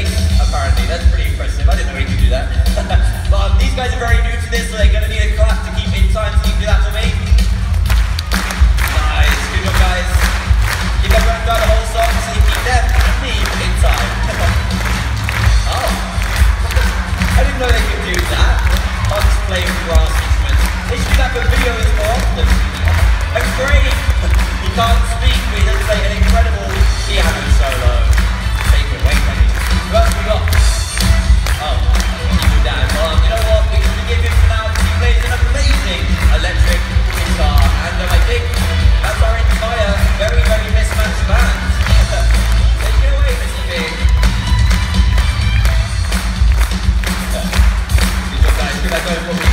apparently. That's pretty impressive. I didn't know he could do that. but um, these guys are very new to this, so they're going guys.